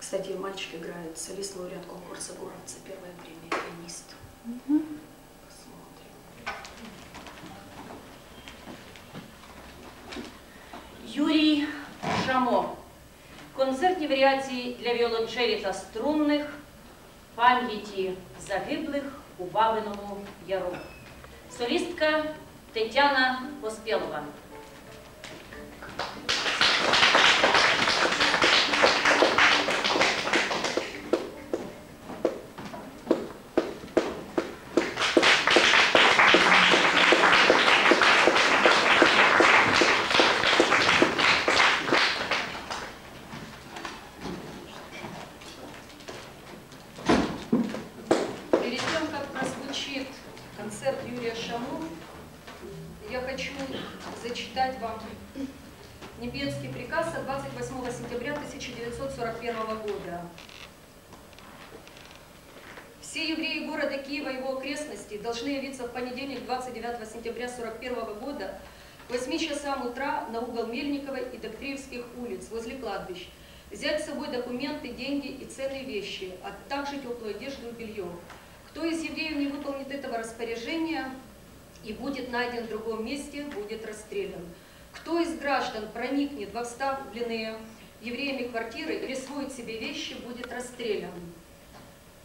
Кстати, мальчик играет, солист лауреат конкурса «Городца», первая премия, пианист. Посмотрим. Юрій Шамо. Концертні варіації для віолончелі та струнних пам'яті загиблих у Бабиному Яру. Солістка Тетяна Поспєлова. Прозвучит концерт Юрия Шаму, я хочу зачитать вам Небесский приказ от 28 сентября 1941 года. Все евреи города Киева и его окрестностей должны явиться в понедельник 29 сентября 1941 года к 8 часам утра на угол Мельниковой и Доктреевских улиц возле кладбищ. Взять с собой документы, деньги и ценные вещи, а также теплую одежду и белье. Кто из евреев не выполнит этого распоряжения и будет найден в другом месте, будет расстрелян. Кто из граждан проникнет во вставленные евреями квартиры или своет себе вещи, будет расстрелян.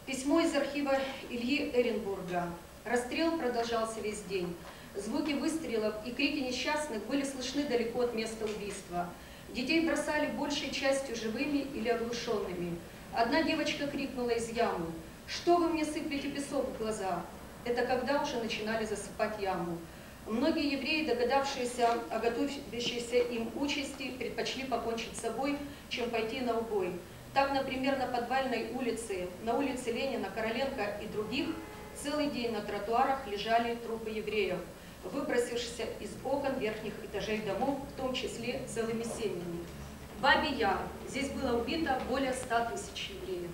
Письмо из архива Ильи Эренбурга. Расстрел продолжался весь день. Звуки выстрелов и крики несчастных были слышны далеко от места убийства. Детей бросали большей частью живыми или оглушенными. Одна девочка крикнула из ямы, «Что вы мне сыплете песок в глаза?» Это когда уже начинали засыпать яму. Многие евреи, догадавшиеся о готовящейся им участи, предпочли покончить с собой, чем пойти на убой. Так, например, на подвальной улице, на улице Ленина, Короленко и других, целый день на тротуарах лежали трупы евреев, выбросившихся из окон верхних этажей домов, в том числе целыми семьями. Бабий Яр. Здесь было убито более 100 тысяч евреев.